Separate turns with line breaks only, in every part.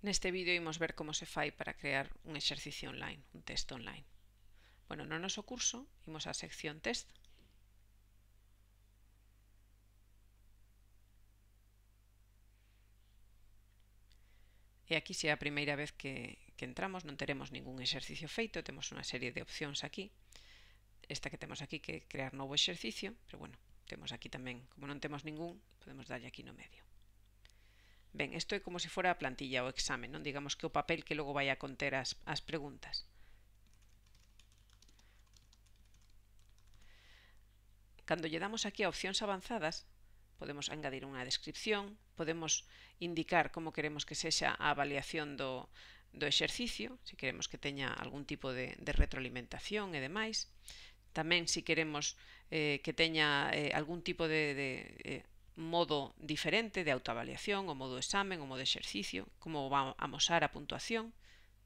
Neste vídeo imos ver como se fai para crear un exercicio online, un test online. Bueno, no noso curso imos á sección test E aquí se é a primeira vez que, que entramos, non teremos ningún exercicio feito, temos unha serie de opcións aquí. Esta que temos aquí que é crear novo exercicio, pero bueno, temos aquí tamén, como non temos ningún, podemos darlle aquí no medio. Ben, isto é como se fora a plantilla o exame, non digamos que o papel que logo vai a conter as, as preguntas. Cando lle damos aquí a opcións avanzadas, podemos engadir unha descripción, podemos indicar como queremos que sexa a avaliación do, do exercicio, se queremos que teña algún tipo de, de retroalimentación e demais. Tamén se queremos eh, que teña eh, algún tipo de, de eh, modo diferente de autoavaliación, o modo examen, o modo exercicio, como va a amosar a puntuación.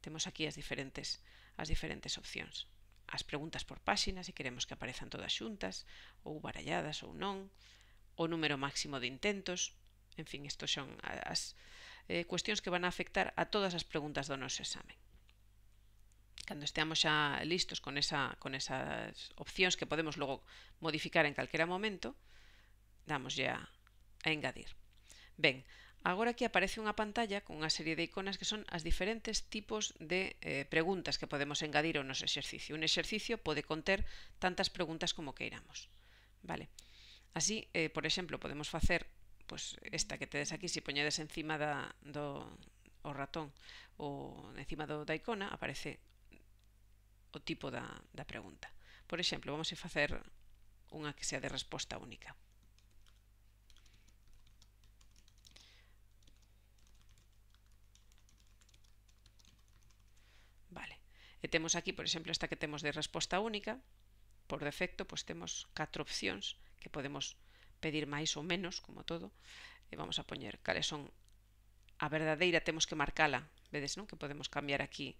Temos aquí as diferentes, as diferentes opcións. As preguntas por páxina, se queremos que aparezan todas xuntas, ou baralladas ou non, o número máximo de intentos, en fin, isto son as eh, cuestións que van a afectar a todas as preguntas do noso examen. Cando esteamos xa listos con, esa, con esas opcións que podemos logo modificar en calquera momento, damoslle a, a engadir. Ben, agora aquí aparece unha pantalla con unha serie de iconas que son as diferentes tipos de eh, preguntas que podemos engadir ao noso exercicio. Un exercicio pode conter tantas preguntas como queiramos. Vale. Así, eh, por exemplo, podemos facer pues, esta que tedes aquí, se si poñedes encima da, do o ratón ou encima do, da icona, aparece o tipo da, da pregunta. Por exemplo, vamos a facer unha que sea de resposta única. que temos aquí, por exemplo, esta que temos de resposta única, por defecto, pois temos catro opcións que podemos pedir máis ou menos, como todo. E vamos a poñer cales son a verdadeira, temos que marcala, vedes, non? Que podemos cambiar aquí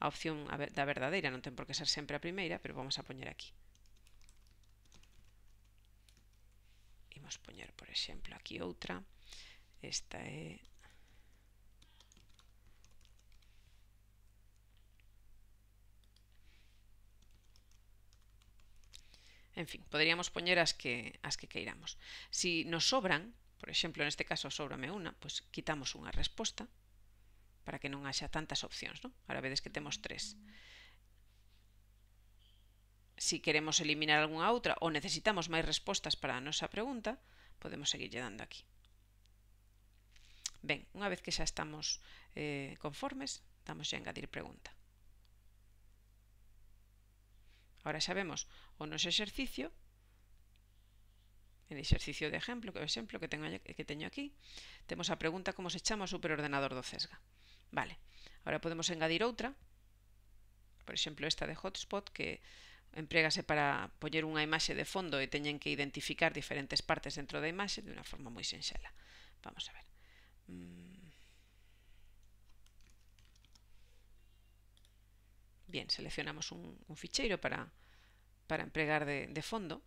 a opción da verdadeira, non ten por que ser sempre a primeira, pero vamos a poñer aquí. Imos poñer, por exemplo, aquí outra. Esta é En fin, poderíamos poñer as que, as que queiramos. Si nos sobran, por exemplo, neste caso sobrame unha, pois quitamos unha resposta para que non haxa tantas opcións, non? Ahora vedes que temos tres. Si queremos eliminar algunha outra ou necesitamos máis respostas para a nosa pregunta, podemos seguirlle dando aquí. Ben, unha vez que xa estamos eh, conformes, damos a engadir pregunta. Ahora xa vemos o noso exercicio, en exercicio de exemplo, que o exemplo que teño, que teño aquí, temos a pregunta como se chama o superordenador do CESGA. Vale, ahora podemos engadir outra, por exemplo esta de hotspot, que emprégase para poñer unha imaxe de fondo e teñen que identificar diferentes partes dentro da imaxe de unha forma moi senxela. Vamos a ver. Mm. Bien, seleccionamos un, un ficheiro para, para empregar de, de fondo.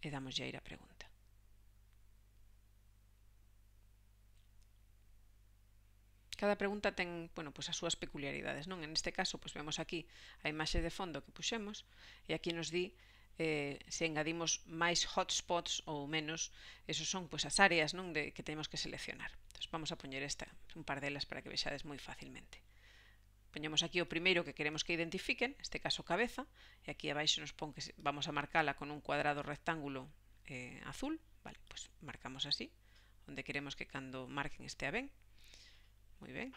E damos ya ir a pregunta. Cada pregunta ten, bueno, pois as súas peculiaridades, non? En este caso, pois vemos aquí a imaxe de fondo que puxemos e aquí nos di eh, se engadimos máis hotspots ou menos, esos son pois, as áreas non de que temos que seleccionar. Entonces, vamos a poñer esta, un par delas para que vexades moi facilmente. Poñemos aquí o primeiro que queremos que identifiquen, este caso cabeza, e aquí abaixo nos pon que vamos a marcala con un cuadrado rectángulo eh, azul, vale, pues marcamos así, onde queremos que cando marquen este ben. Moi ben.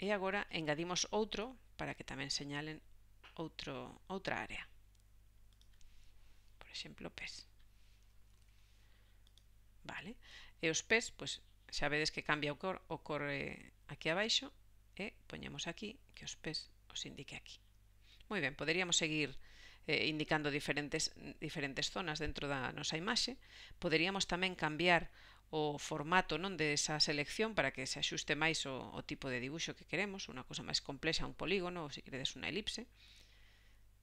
E agora engadimos outro para que tamén señalen outro, outra área exemplo, pés. Vale? E os pés, pois, xa vedes que cambia o cor, o cor eh, aquí abaixo e poñemos aquí que os pés os indique aquí. Moi ben, poderíamos seguir eh, indicando diferentes, diferentes zonas dentro da nosa imaxe. Poderíamos tamén cambiar o formato non de esa selección para que se axuste máis o, o tipo de dibuixo que queremos, unha cousa máis complexa, un polígono ou se queredes unha elipse.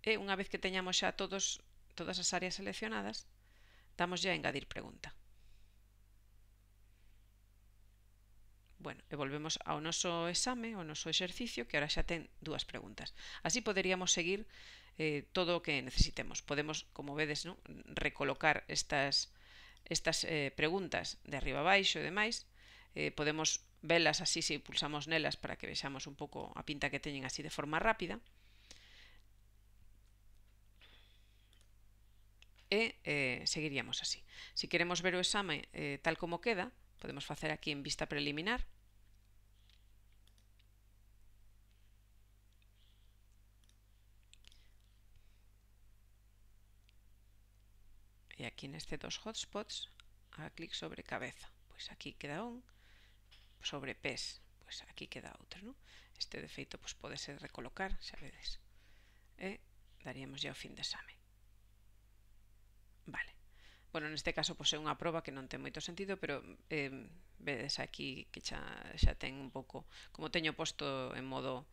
E unha vez que teñamos xa todos todas as áreas seleccionadas, damoslle a engadir pregunta. Bueno, e volvemos ao noso exame, ao noso exercicio, que ahora xa ten dúas preguntas. Así poderíamos seguir eh, todo o que necesitemos. Podemos, como vedes, ¿no? recolocar estas, estas eh, preguntas de arriba abaixo e demais. Eh, podemos velas así se pulsamos nelas para que vexamos un pouco a pinta que teñen así de forma rápida. E eh, seguiríamos así. Si queremos ver o exame eh, tal como queda, podemos facer aquí en vista preliminar e aquí neste dos hotspots a clic sobre cabeza pois aquí queda un sobre pés pois aquí queda outro non? este defeito pois pode ser recolocar xa vedes e daríamos ya o fin de exame bueno, neste caso pois é unha proba que non ten moito sentido, pero eh, vedes aquí que xa, xa ten un pouco, como teño posto en modo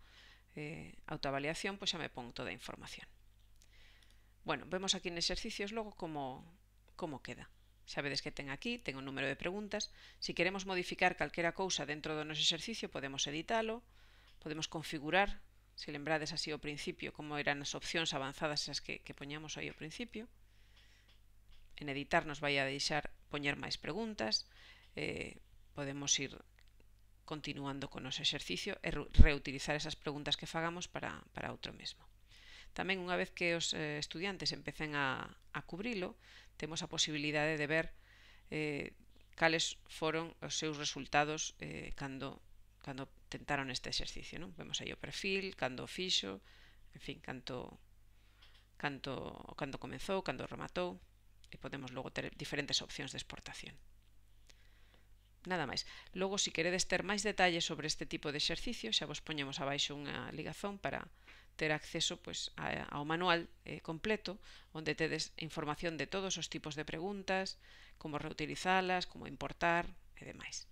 eh, autoavaliación, pois xa me pon toda a información. Bueno, vemos aquí en exercicios logo como, como queda. Xa vedes que ten aquí, ten un número de preguntas. Si queremos modificar calquera cousa dentro do noso exercicio, podemos editalo, podemos configurar, se lembrades así ao principio, como eran as opcións avanzadas esas que, que poñamos aí ao principio en editar nos vai a deixar poñer máis preguntas, eh, podemos ir continuando con o noso exercicio e reutilizar esas preguntas que fagamos para, para outro mesmo. Tamén unha vez que os eh, estudiantes empecen a, a cubrilo, temos a posibilidade de ver eh, cales foron os seus resultados eh, cando, cando tentaron este exercicio. Non? Vemos aí o perfil, cando o fixo, en fin, canto, canto, cando comezou, cando rematou e podemos logo ter diferentes opcións de exportación. Nada máis. Logo, se queredes ter máis detalles sobre este tipo de exercicio, xa vos poñemos abaixo unha ligazón para ter acceso pois, a, ao manual eh, completo, onde tedes información de todos os tipos de preguntas, como reutilizalas, como importar e demais.